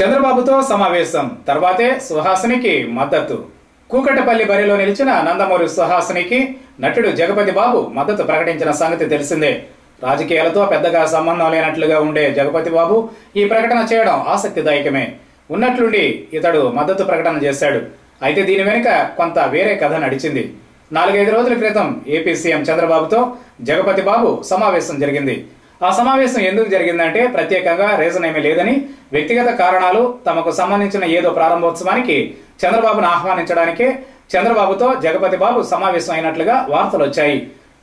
చంద్రబాబుతో సమావేశం. తర్వాతే సుహాసినికి మద్దతు. కూకటపల్లి బరిలో నిలిచిన నందమూరి సుహాసినికి నటుడు జగపతి బాబు మద్దతు ప్రకటించిన సంగతి తెలిసిందే. రాజకీయాలతో పెద్దగా సంబంధం లేనట్లుగా ఉండే జగపతి బాబు ఈ ప్రకటన చేయడం ఆసక్తిదాయకమే. ఉన్నట్లుండి ఇతడు మద్దతు ప్రకటన చేశాడు. అయితే దీని వెనుక కొంత వేరే కథ నడిచింది. నాలుగైదు రోజుల క్రితం ఏపీ సీఎం చంద్రబాబుతో జగపతి బాబు సమావేశం జరిగింది. ఆ సమావేశం ఎందుకు జరిగిందంటే ప్రత్యేకంగా రీజన్ ఏమీ లేదని వ్యక్తిగత కారణాలు తమకు సంబంధించిన ఏదో ప్రారంభోత్సవానికి చంద్రబాబును ఆహ్వానించడానికే చంద్రబాబుతో జగపతి బాబు సమావేశం అయినట్లుగా వార్తలు వచ్చాయి.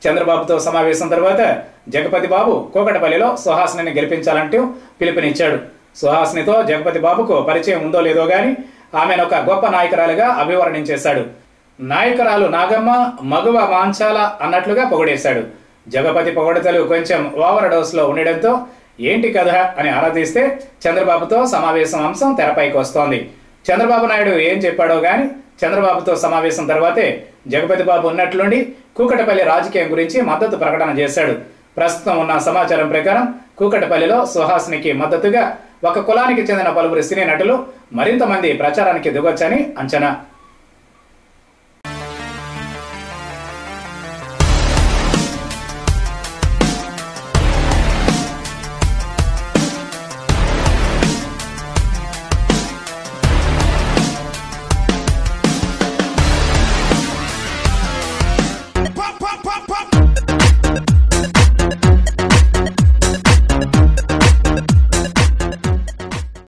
చంద్రబాబుతో సమావేశం తర్వాత జగపతి బాబు కోకటపల్లిలో సుహాసిని గెలిపించాలంటూ పిలుపునిచ్చాడు. సుహాసినితో జగపతి బాబుకు పరిచయం ఉందో లేదో గాని ఆమెను ఒక గొప్ప నాయకురాలుగా అభివర్ణించేశాడు. నాయకురాలు నాగమ్మ మగువ మాంచాల అన్నట్లుగా పొగిడేశాడు. జగపతి పొగడతలు కొంచెం ఓవర్ డోస్లో ఉండడంతో ఏంటి కథ అని ఆరాధిస్తే చంద్రబాబుతో సమావేశం అంశం తెరపైకి వస్తోంది. చంద్రబాబు నాయుడు ఏం చెప్పాడో గాని చంద్రబాబుతో సమావేశం తర్వాతే జగపతి బాబు ఉన్నట్లుండి కూకటపల్లి రాజకీయం గురించి మద్దతు ప్రకటన చేశాడు. ప్రస్తుతం ఉన్న సమాచారం ప్రకారం కూకటపల్లిలో సుహాసినికి మద్దతుగా ఒక కులానికి చెందిన పలువురు సినీ నటులు మరింత మంది ప్రచారానికి దిగొచ్చని అంచనా.